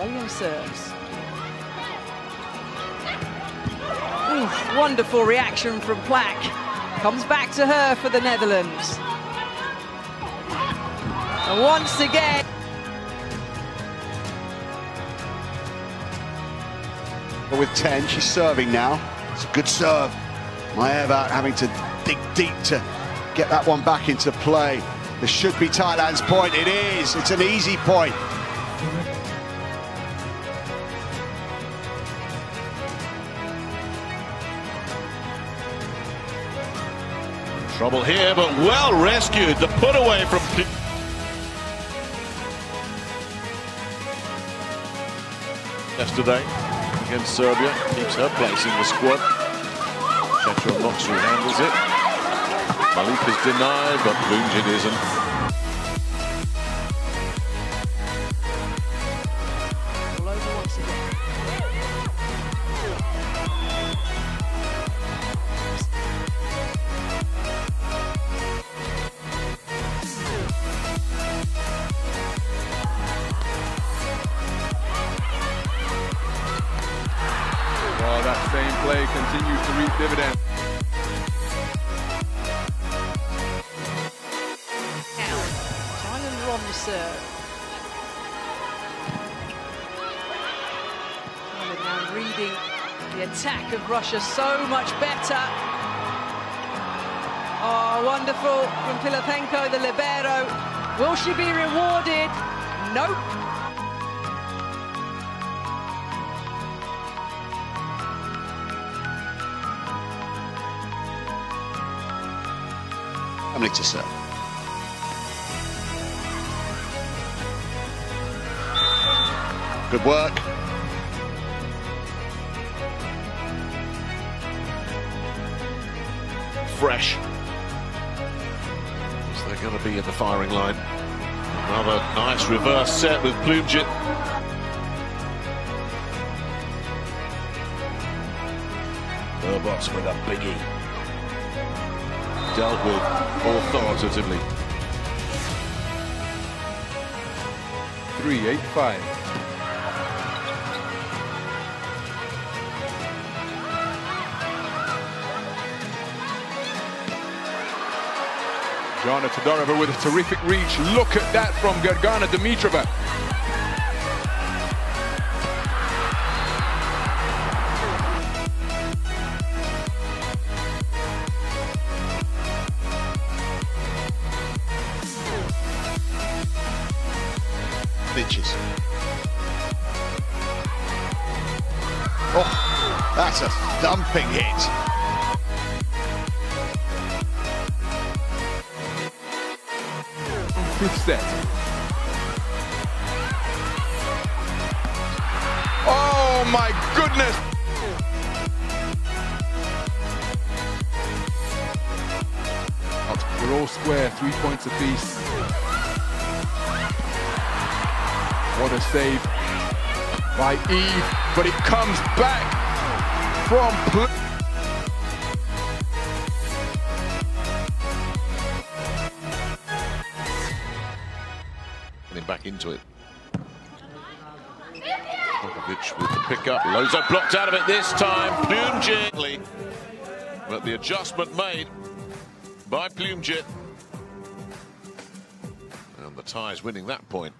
Bellingham serves. Wonderful reaction from Plak. Comes back to her for the Netherlands. And once again. With 10, she's serving now. It's a good serve. Maeva having to dig deep to get that one back into play. This should be Thailand's point. It is. It's an easy point. Trouble here, but well rescued. The put away from. Yesterday against Serbia, keeps her place in the squad. Chetra Moxley handles it. Malik is denied, but Pleumjit isn't. That same play continues to reap dividends. Are on the serve. Now reading the attack of Russia so much better. Oh, wonderful from Filipenko, the libero. Will she be rewarded? Nope. Family to serve. Good work. Fresh. So they're going to be in the firing line. Another nice reverse set with Pleumjit. Burbotts with a biggie dealt with authoritatively. 385. Jana Todorova with a terrific reach. Look at that from Gergana Dimitrova. Bitches. Oh, that's a thumping hit. Fifth set. Oh my goodness! We're all square, three points apiece. What a save by Eve, but it comes back from... Getting back into it. Popovic with the pickup. Loza blocked out of it this time. Pleumjit. But the adjustment made by Pleumjit. And the Thais winning that point.